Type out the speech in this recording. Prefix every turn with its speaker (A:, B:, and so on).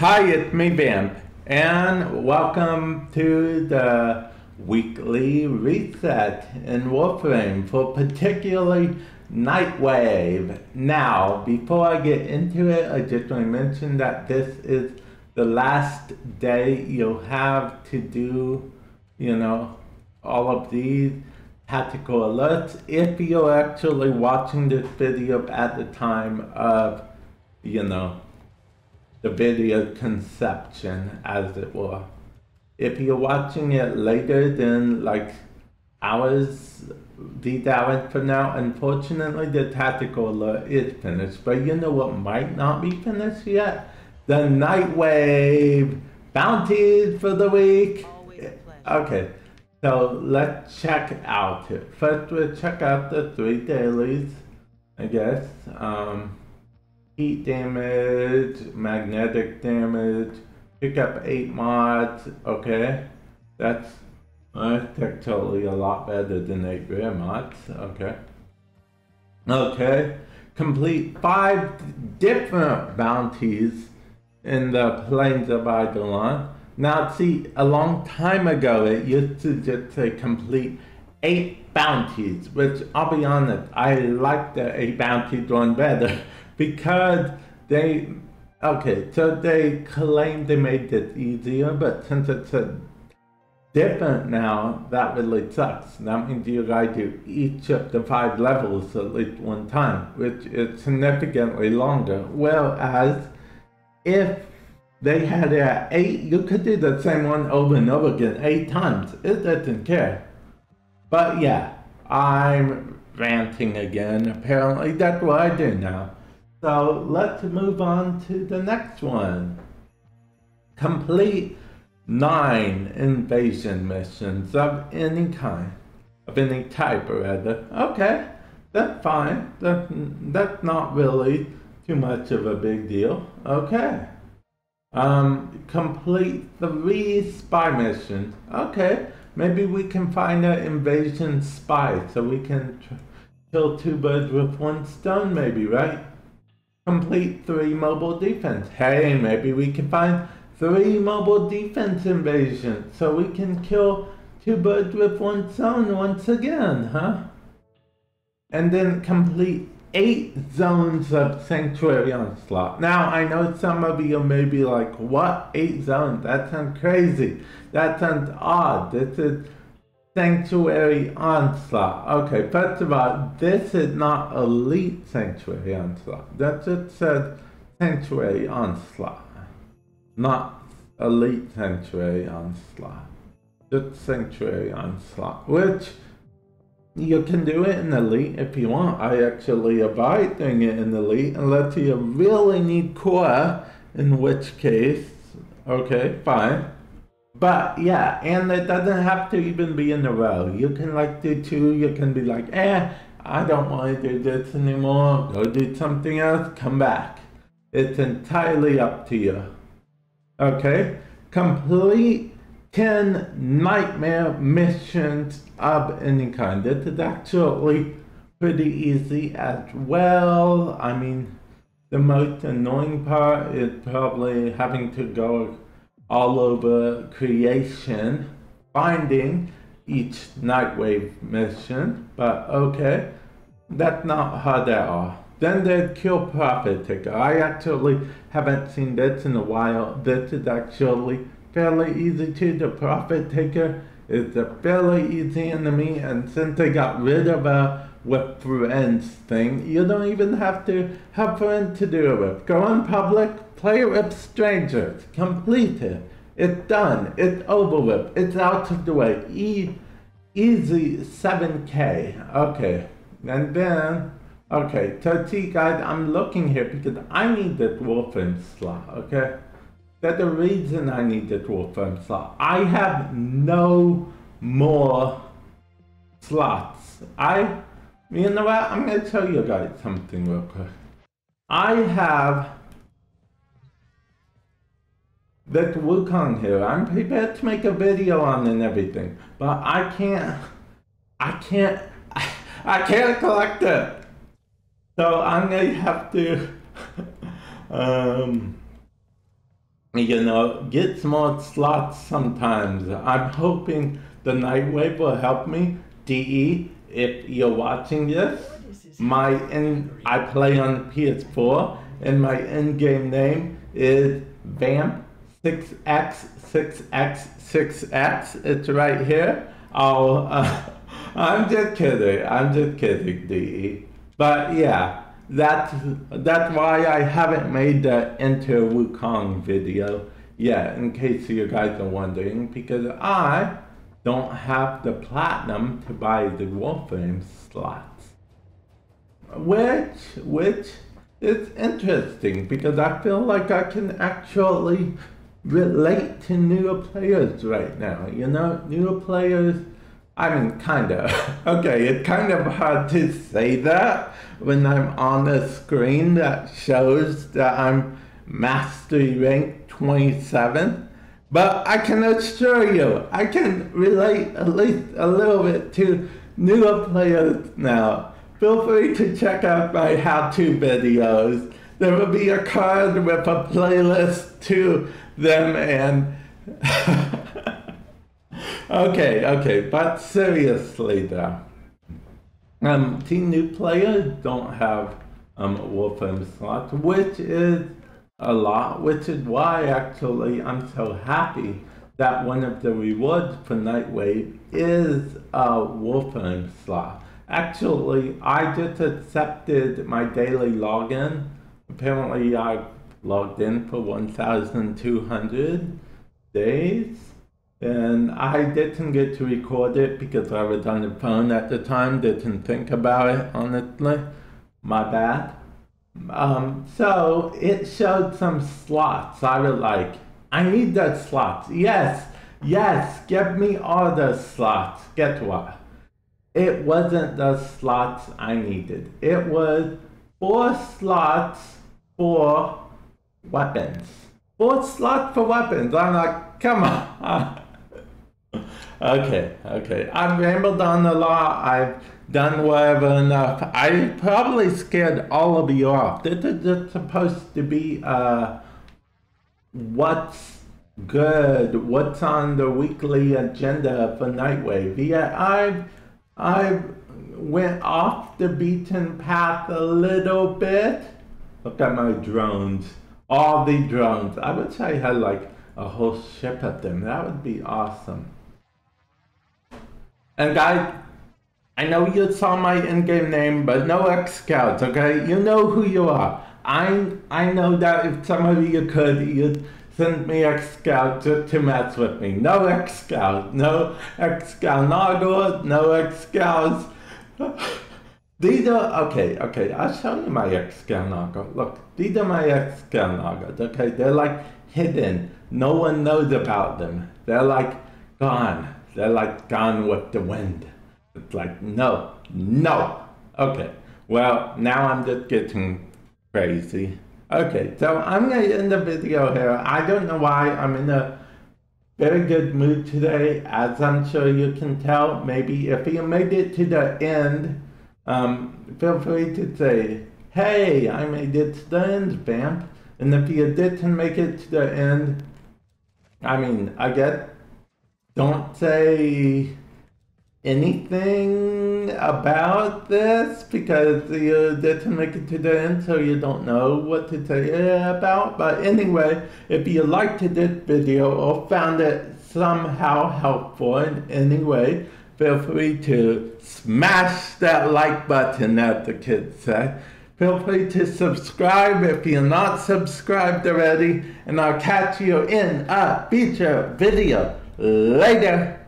A: Hi, it's me, Vamp, and welcome to the weekly reset in Warframe for particularly Nightwave. Now, before I get into it, I just want to mention that this is the last day you'll have to do, you know, all of these tactical alerts if you're actually watching this video at the time of, you know, the video conception, as it were. If you're watching it later than like hours, these hours from now, unfortunately the tactical alert is finished. But you know what might not be finished yet? The Nightwave bounties for the week. Okay, so let's check out it. First we'll check out the three dailies, I guess. Um, heat damage, magnetic damage, pick up 8 mods, okay. That's, uh, that's actually a lot better than 8 rare mods, okay. Okay, complete 5 different bounties in the Plains of Eidolon. Now see, a long time ago it used to just say complete 8 bounties, which I'll be honest, I like the 8 bounties one better. because they okay so they claim they made it easier but since it's a different now that really sucks. That means you gotta do each of the five levels at least one time which is significantly longer. Whereas if they had it at eight you could do the same one over and over again eight times. It doesn't care. But yeah i'm ranting again. Apparently that's what i do now so let's move on to the next one. Complete nine invasion missions of any kind, of any type or rather. Okay, that's fine. That, that's not really too much of a big deal. Okay. Um, complete three spy missions. Okay, maybe we can find an invasion spy so we can kill two birds with one stone maybe, right? Complete three mobile defense. Hey, maybe we can find three mobile defense invasions so we can kill two birds with one stone once again, huh? And then complete eight zones of Sanctuary Onslaught. Now, I know some of you may be like, what? Eight zones? That sounds crazy. That sounds odd. This is Sanctuary Onslaught. Okay, first of all, this is not Elite Sanctuary Onslaught. That just said Sanctuary Onslaught. Not Elite Sanctuary Onslaught. Just Sanctuary Onslaught. Which, you can do it in Elite if you want. I actually avoid doing it in Elite unless you really need Khora, in which case, okay, fine. But yeah, and it doesn't have to even be in a row. You can like do two, you can be like, eh, I don't want to do this anymore. Go do something else, come back. It's entirely up to you. Okay? Complete 10 nightmare missions of any kind. This is actually pretty easy as well. I mean, the most annoying part is probably having to go all over creation, finding each Nightwave mission, but okay, that's not hard at all. Then they kill Profit Taker. I actually haven't seen this in a while. This is actually fairly easy too. The Profit Taker is a fairly easy enemy, and since they got rid of a with friends thing, you don't even have to have friends to do it with. Go on public, Play with strangers. Complete it. It's done. It's over with. It's out of the way. E easy 7k. Okay. And then okay, so see guys, I'm looking here because I need the Wolfen slot, okay? That's the reason I need the Wolfen slot. I have no more slots. I you know what? I'm gonna tell you guys something real quick. I have that Wukong here. I'm prepared to make a video on and everything, but I can't, I can't, I can't collect it. So I'm gonna have to, um, you know, get some more slots sometimes. I'm hoping the Nightwave will help me. DE, if you're watching this, my in I play on PS4 and my in-game name is Vamp 6x6x6x. It's right here. I'll, uh, I'm just kidding. I'm just kidding, DE. But yeah, that's, that's why I haven't made the Enter Wukong video yet, in case you guys are wondering, because I don't have the platinum to buy the Warframe slots. Which, which is interesting because I feel like I can actually relate to newer players right now. You know, newer players, I mean, kind of. okay, it's kind of hard to say that when I'm on a screen that shows that I'm mastery rank 27. But I can assure you, I can relate at least a little bit to newer players now. Feel free to check out my how-to videos. There will be a card with a playlist to them and... okay, okay, but seriously though. Um, team new players don't have um, Warframe slots, which is a lot, which is why actually I'm so happy that one of the rewards for Nightwave is a Warframe slot. Actually, I just accepted my daily login. Apparently, I logged in for 1,200 days. And I didn't get to record it because I was on the phone at the time, didn't think about it, honestly. My bad. Um, so it showed some slots. I was like, I need those slots. Yes, yes, give me all those slots. Get what? It wasn't the slots I needed. It was four slots for weapons. Four slots for weapons. I'm like, come on. okay, okay. I've rambled on a lot. I've done whatever enough. I probably scared all of you off. This is just supposed to be uh, what's good, what's on the weekly agenda for Nightwave. Yeah, I've, I've went off the beaten path a little bit. Look at my drones. All the drones. I wish I had like a whole ship of them. That would be awesome. And guys, I know you saw my in-game name, but no X-Scouts, okay? You know who you are. I I know that if some of you could, you'd send me X-Scout just to mess with me. No X-Scout, no X-Scout Naga, no X-Scouts. These are, okay, okay, I'll show you my X-Scout Naga. Look, these are my X-Scout Naga, okay? They're like hidden. No one knows about them. They're like gone. They're like gone with the wind. It's like, no, no. Okay, well, now I'm just getting crazy. Okay, so I'm going to end the video here. I don't know why I'm in a very good mood today, as I'm sure you can tell. Maybe if you made it to the end, um, feel free to say, hey, I made it to the end, Vamp. And if you didn't make it to the end, I mean, I get, don't say anything about this? Because you didn't make it to the end so you don't know what to say about. But anyway if you liked this video or found it somehow helpful in any way feel free to smash that like button as the kids say feel free to subscribe if you're not subscribed already and i'll catch you in a future video later